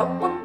Whoop, whoop.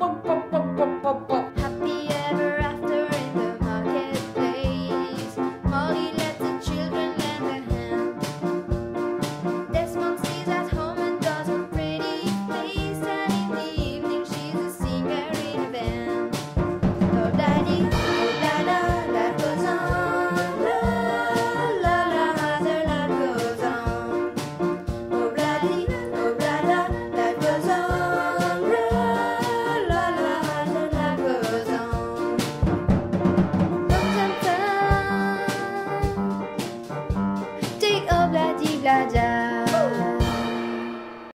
playa.